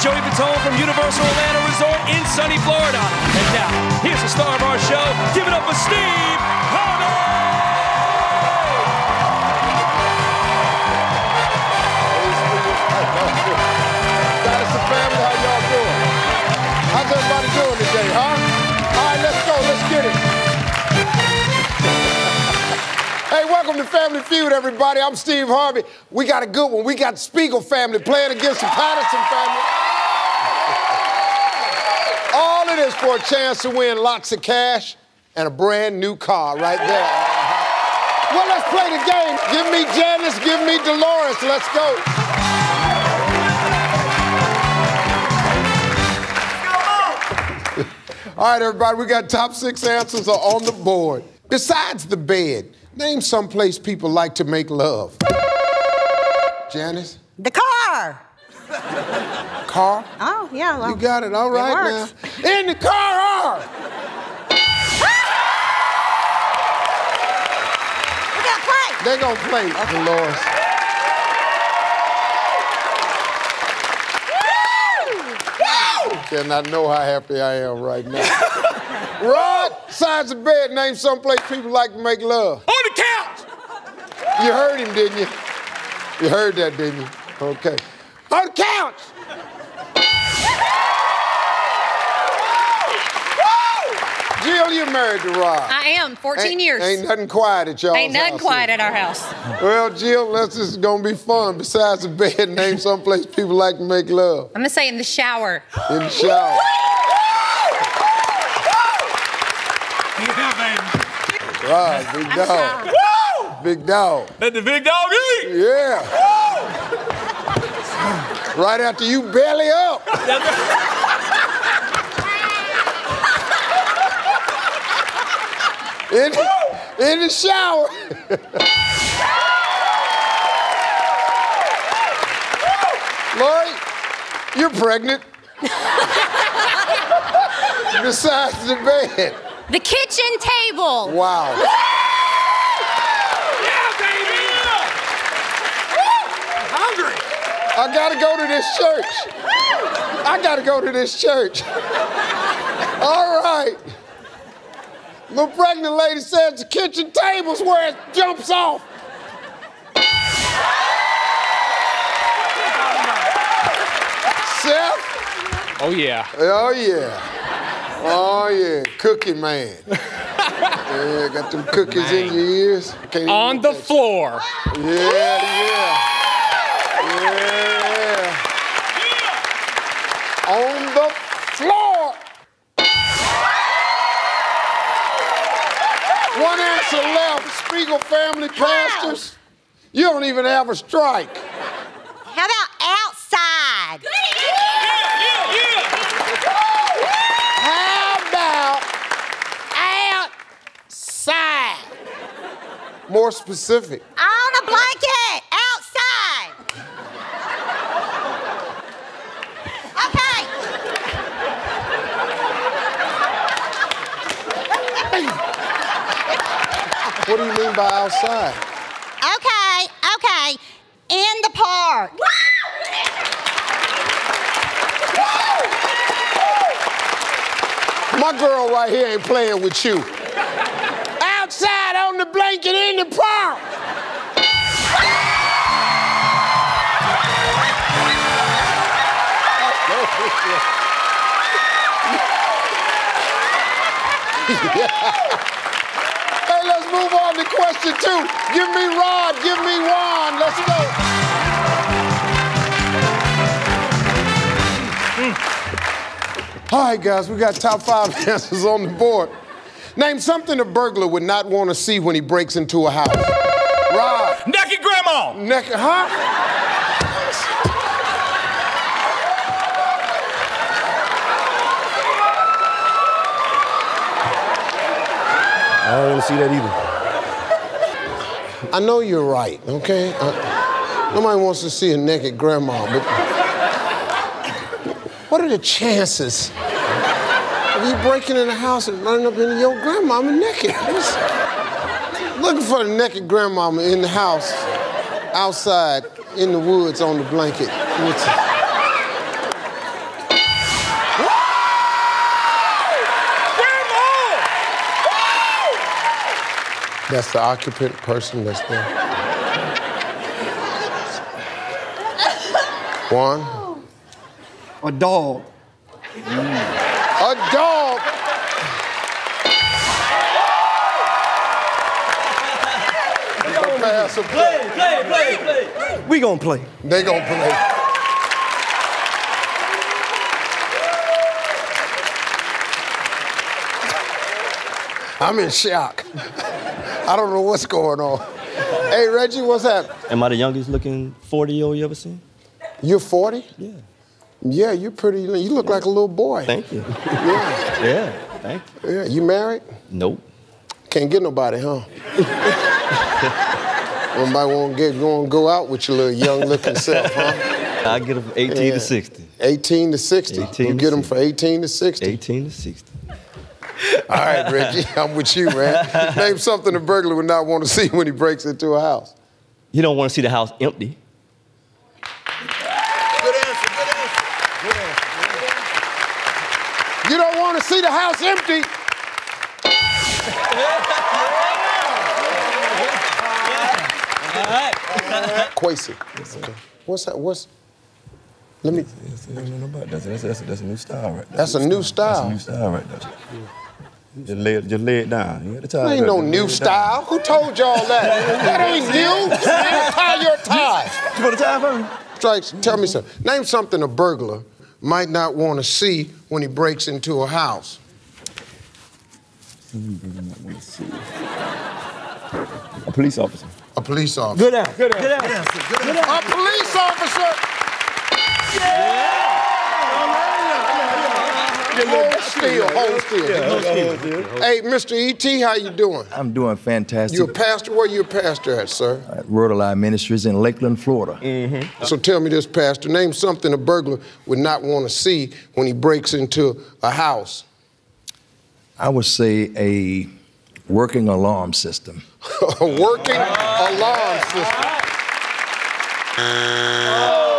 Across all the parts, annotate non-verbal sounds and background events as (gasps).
Joey Fatone from Universal Orlando Resort in sunny Florida. And now, here's the star of our show. Give it up for Steve Harvey! Madison family, how y'all doing? How's everybody doing today, huh? All right, let's go. Let's get it. hey, welcome to Family Feud, everybody. I'm Steve Harvey. We got a good one. We got the Speegle family playing against the Patterson family. Is for a chance to win lots of cash and a brand new car right there. Uh-huh. Well, let's play the game. Give me Janice, give me Dolores. Let's go. All right, everybody, we got top six answers are on the board. Besides the bed, name some place people like to make love. Janice? The car. (laughs) Car? Oh, yeah. Well, You got it. All right now. works. In the car! We got to play. They're gonna play, Dolores. Woo! Woo! I cannot know how happy I am right now. (laughs) Rod, sides of bed, name some place people like to make love. On the couch! You heard him, didn't you? You heard that, didn't you? Okay. On the couch! Jill, you're married to Rod. I am, 14 ain't, years. Ain't nothing quiet at y'all. Ain't nothing quiet at our house. Well, Jill, this is gonna be fun. Besides the bed, (laughs) name someplace people like to make love. I'm gonna say in the shower. In the shower. Rod, big dog. Big dog. Let the big dog eat! Yeah. right after you belly up. In, in the shower. Lori, you're pregnant. Besides the bed. The kitchen table. Wow. Yeah, baby! Hungry! I gotta go to this church. I gotta go to this church. All right. The pregnant lady says the kitchen table's where it jumps off. Seth? Oh, yeah. Oh, yeah. Oh, yeah. Cookie man. yeah, got them cookies in your ears. Can't On the floor. Yeah, yeah. Yeah. On the floor. One answer left. Speegle family pastors. You don't even have a strike. How about outside? Yeah, yeah, yeah. How about outside? More specific. On a blanket. Outside. Okay. What do you by outside? Okay. Okay. In the park. My girl right here ain't playing with you. Outside on the blanket in the park. Hey, let's (laughs) move on to question two. Give me Rod, give me Juan. Let's go. All right, guys, we got top five (laughs) answers on the board. Name something a burglar would not want to see when he breaks into a house. Rod, Naked grandma! naked, huh? I don't want to see that either. I know you're right, okay? Uh, nobody wants to see a naked grandma, but what are the chances of you breaking in the house and running up into your grandmama naked? Looking for the naked grandmama in the house, outside, in the woods, on the blanket. That's the occupant person that's there. One. A dog. A dog. Pass or play. Play, play, play. We gonna play. They gonna play. I'm in shock. I don't know what's going on. Hey Reggie, what's happening? Am I the youngest looking 40 year old you ever seen? You're 40? Yeah. Yeah, you're pretty. You look like a little boy. Thank you. Yeah, Yeah, thank you. yeah. You married? Nope. Can't get nobody, huh? (laughs) Nobody won't get. Won't go out with your little young-looking self, huh? I get them from 18 Yeah. to 60. 18 to 60. 18 you to get them 60. for 18 to 60. 18 to 60. All right, Reggie, (laughs) I'm with you, man. Name something a burglar would not want to see when he breaks into a house. You don't want to see the house empty. Good answer, good answer. Good answer. You don't want to see the house empty. Quasi. Okay. What's that? What's? Let me. That's, that's, that's, that's a new style right there. That's a new style. That's a new style right there. Just lay it, just lay it down. You got tie That ain't up. no new it down. style. Who told y'all that? (laughs) that ain't new. Man, tie your (laughs) tie. You want to tie for me? Strikes, tell me something. Name something a burglar might not want to see when he breaks into a house. A police officer. A police officer. Good out. Good out. Good out. A police officer. Hold still, hold still. Hey, Mr. E.T., how you doing? I'm doing fantastic. You're a pastor? Where you a pastor at, sir? at Word Alive Ministries in Lakeland, Florida. Mm-hmm. So tell me this, Pastor. Name something a burglar would not want to see when he breaks into a house. I would say a working alarm system. (laughs) a working alarm system. Oh.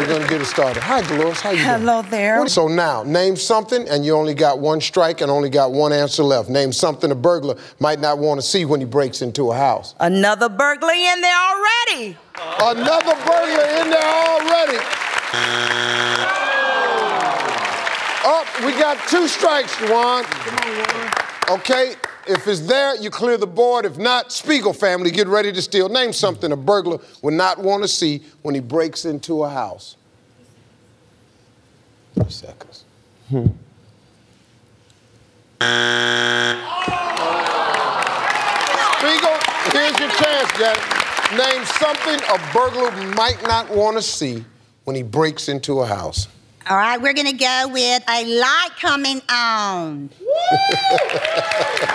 We're gonna get it started. Hi, Dolores. How you doing? Hello there. So now, name something, and you only got one strike and only got one answer left. Name something a burglar might not want to see when he breaks into a house. Another burglar in there already. Another burglar in there already. Oh, we got two strikes, Juan. Come on, Juan. Okay, if it's there, you clear the board. If not, Speegle family, get ready to steal. Name something a burglar would not want to see when he breaks into a house. Three seconds. Hmm. Speegle, here's your chance, Janet. Name something a burglar might not want to see when he breaks into a house. All right, we're gonna go with a light coming on.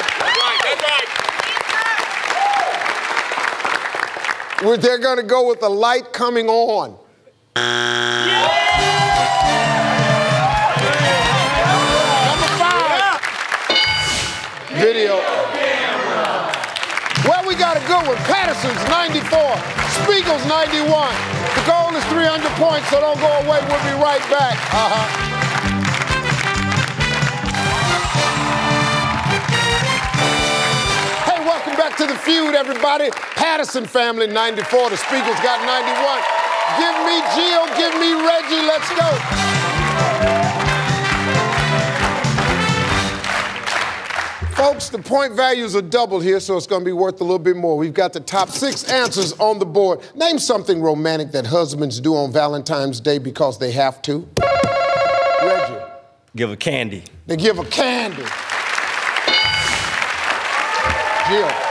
(laughs) Well, They're going to go with the light coming on. Number five. Video. Well, we got a good one. Patterson's 94, Speegle's 91. The goal is 300 points, so don't go away. We'll be right back. Uh-huh. Back to the feud, everybody. Patterson family, 94. The Speegles got 91. Give me Gio, give me Reggie. Let's go. Folks, the point values are double here, so it's going to be worth a little bit more. We've got the top six answers on the board. Name something romantic that husbands do on Valentine's Day because they have to. Reggie. Give a candy. They give a candy. Jill.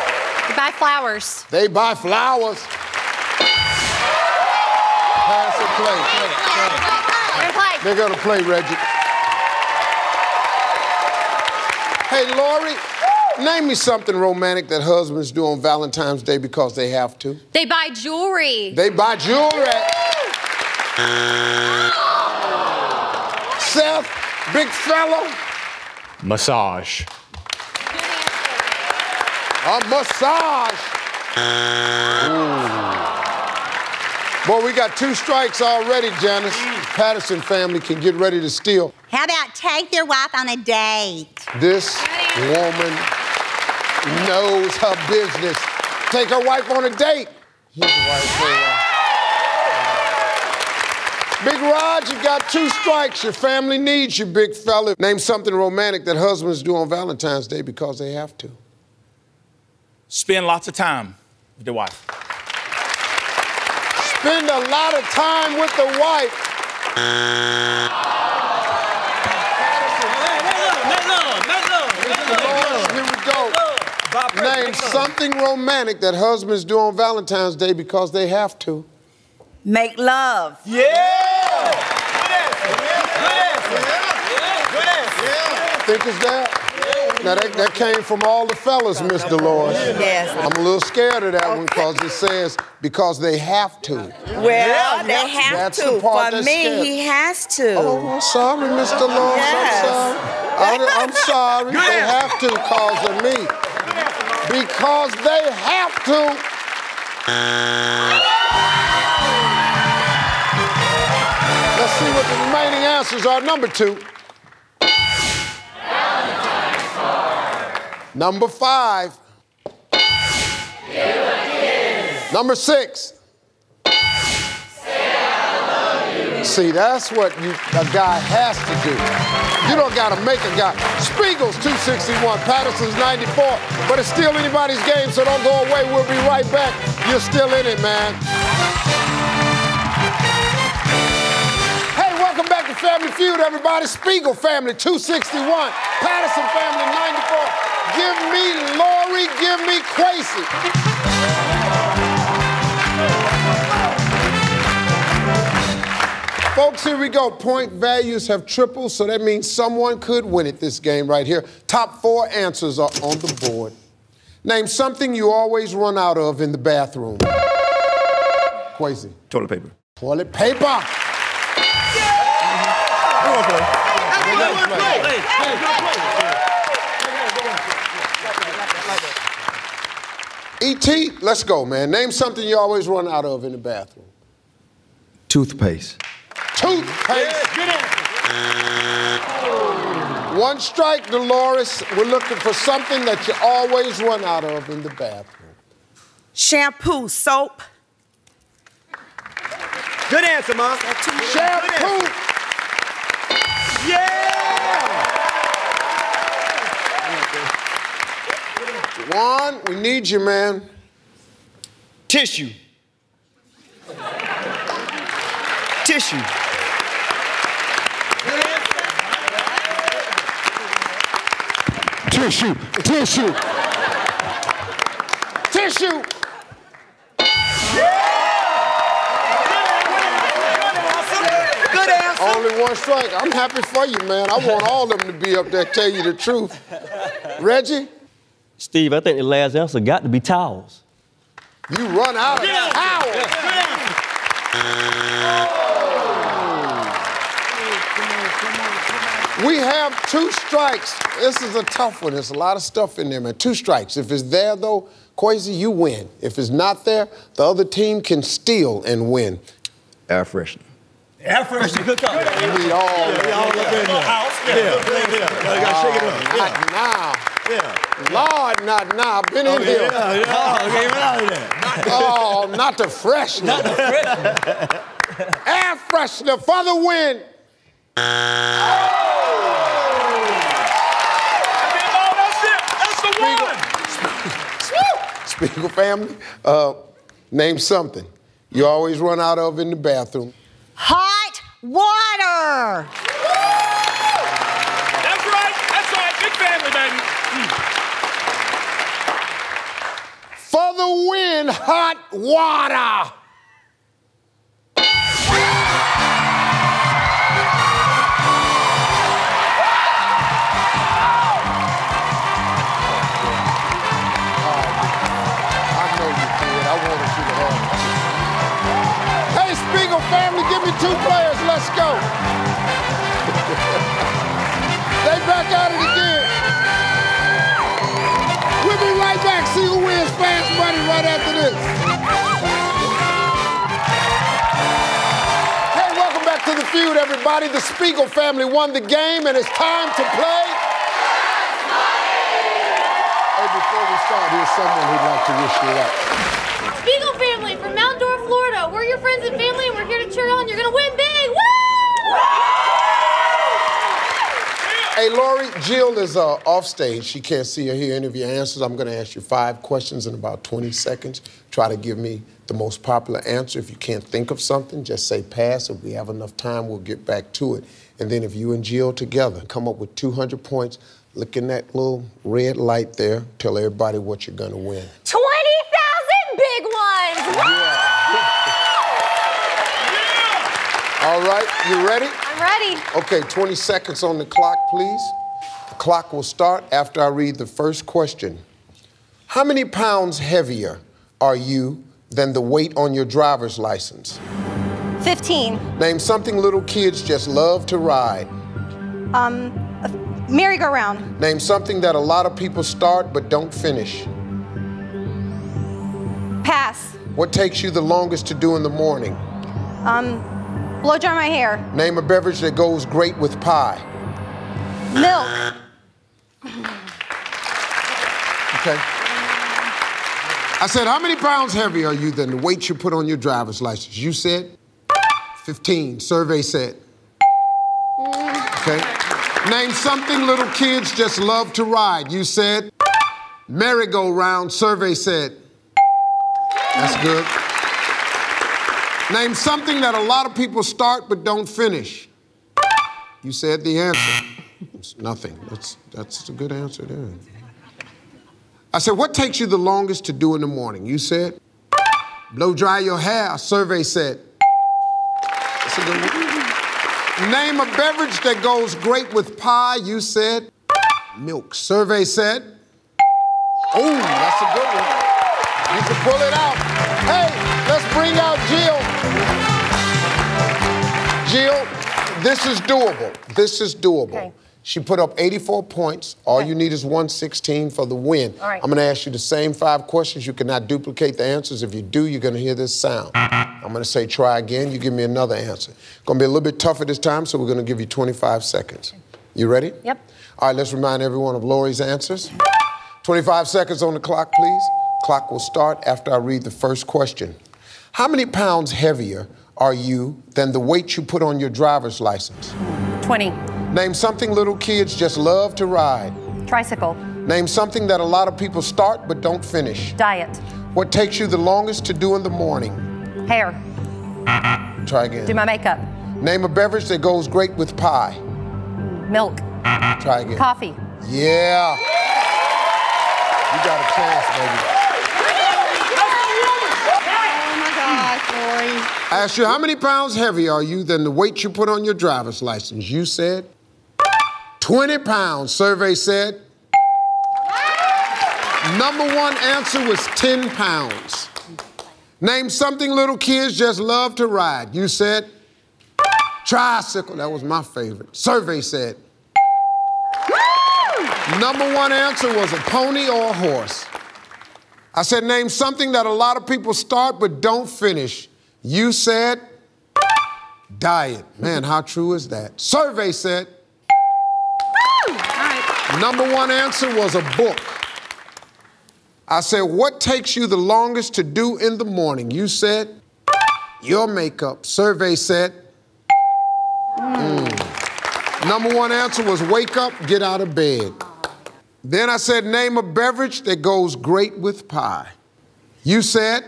You buy flowers. They buy flowers. Pass or play. We're play. They're gonna play, Reggie. Hey, Lori, name me something romantic that husbands do on Valentine's Day because they have to. They buy jewelry. They buy jewelry. (gasps) Seth, big fella, Massage. A massage. Ooh. Boy, we got two strikes already, Janice. Patterson family can get ready to steal. How about take their wife on a date? This woman knows her business. Take her wife on a date. Here's the wife for. Big Rod, you got two strikes. Your family needs you, big fella. Name something romantic that husbands do on Valentine's Day because they have to. Spend lots of time with your wife. Spend a lot of time with the wife. Lord, here we go. Name something romantic that husbands do on Valentine's Day because they have to. Make love. Yeah! Think is that? Now that, that came from all the fellas, Miss Dolores. Yes. I'm a little scared of that one because it says because they have to. Well, they have That's to. the part For that's me, scared. he has to. Oh, I'm sorry, Miss Dolores. Yes. I'm sorry. I, am sorry. They have to cause of me. Because they have to. Let's see what the remaining answers are. Number two. Number five. Number six. See, that's what you, a guy has to do. You don't got to make a guy. Speegle's 261, Patterson's 94, but it's still anybody's game, so don't go away. We'll be right back. You're still in it, man. Hey, welcome back to Family Feud, everybody. Speegle family 261, Patterson family 94. Give me Lori, give me Quasey. Folks, here we go. Point values have tripled, so that means someone could win it this game right here. Top four answers are on the board. Name something you always run out of in the bathroom. Quasi. Toilet paper. Toilet paper. E.T., let's go, man. Name something you always run out of in the bathroom. Toothpaste. Toothpaste. One strike, Dolores. We're looking for something that you always run out of in the bathroom. Shampoo, soap. Good answer, Mom. Shampoo. One, we need you, man. Tissue. Tissue. Tissue, tissue. Tissue. Good answer. Only one strike. I'm happy for you, man. I want all of them to be up there, tell you the truth. Reggie, Steve, I think the last answer got to be towels. you run out of towels. We have two strikes. This is a tough one. There's a lot of stuff in there, man. Two strikes. If it's there, though, Quasi, you win. If it's not there, the other team can steal and win. Air freshener. Air freshener. Good talk. We all of it. All up in there. Yeah, yeah. You gotta shake it up. Not now. Yeah. Lord, not now. I've been in here. Yeah, yeah. Oh, (laughs) okay, right out of there. Oh, not the freshener. (laughs) Air freshener for the win. That's it. That's the one. Speegle family, uh, name something you always run out of in the bathroom. Hot water. That's right. That's right. Big family, baby. For the win, hot water. Hey, Speegle family, give me two players. Let's go. (laughs) fast money right after this. Hey, welcome back to the feud, everybody. The Speegle family won the game, and it's time to play. A before we start, here's someone who'd like to wish you luck. Speegle family from Mount Dora, Florida. We're your friends and family, and we're here to cheer on. You're gonna win big. Hey, Lori, Jill is uh, off stage. She can't see or hear any of your answers. I'm going to ask you five questions in about 20 seconds. Try to give me the most popular answer. If you can't think of something, just say pass. If we have enough time, we'll get back to it. And then if you and Jill together come up with 200 points, look in that little red light there. Tell everybody what you're going to win. 20,000 big ones. Woo! (laughs) All right, you ready? I'm ready. Okay, 20 seconds on the clock, please. The clock will start after I read the first question. How many pounds heavier are you than the weight on your driver's license? 15. Name something little kids just love to ride. Um, merry-go-round. Name something that a lot of people start but don't finish. Pass. What takes you the longest to do in the morning? Um, blow dry my hair. Name a beverage that goes great with pie. Milk. Okay. I said, how many pounds heavier are you than the weight you put on your driver's license? You said 15. Survey said. Okay. Name something little kids just love to ride. You said merry-go-round. Survey said. That's good. Name something that a lot of people start but don't finish. You said the answer. It's nothing. That's, that's a good answer there. I said, what takes you the longest to do in the morning? You said, blow dry your hair. Survey said. That's a good one. Name a beverage that goes great with pie. You said, milk. Survey said. Oh, that's a good one. You can pull it out. Hey, Jill. This is doable. This is doable. Okay. She put up 84 points. All you need is 116 for the win. All right. I'm going to ask you the same five questions. You cannot duplicate the answers. If you do, you're going to hear this sound. I'm going to say try again. You give me another answer. Going to be a little bit tougher this time, so we're going to give you 25 seconds. You ready? Yep. All right, let's remind everyone of Lori's answers. 25 seconds on the clock, please. Clock will start after I read the first question. How many pounds heavier are you than the weight you put on your driver's license? 20. Name something little kids just love to ride. Tricycle. Name something that a lot of people start but don't finish. Diet. What takes you the longest to do in the morning? Hair. Try again. Do my makeup. Name a beverage that goes great with pie. Milk. Try again. Coffee. Yeah. You got a chance, baby. Oh my gosh, Lori. I asked you, how many pounds heavier are you than the weight you put on your driver's license? You said 20 pounds. Survey said. Number one answer was 10 pounds. Name something little kids just love to ride. You said tricycle. That was my favorite. Survey said. Number one answer was a pony or a horse. I said, name something that a lot of people start but don't finish. You said diet. Man, how true is that? Survey said. Number one answer was a book. I said, what takes you the longest to do in the morning? You said your makeup. Survey said. Mm. Number one answer was wake up, get out of bed. Then I said, name a beverage that goes great with pie. You said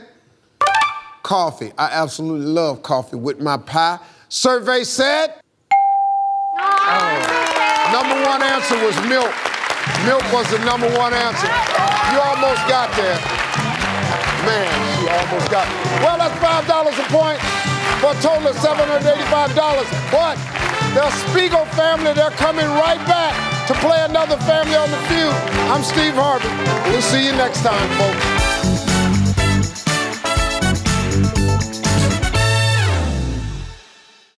coffee. I absolutely love coffee with my pie. Survey said. Oh. Number one answer was milk. Milk was the number one answer. You almost got there. Man, she almost got. Well, that's $5 a point for a total of $785. But the Speegle family, they're coming right back to play another family on the field. I'm Steve Harvey. We'll see you next time, folks.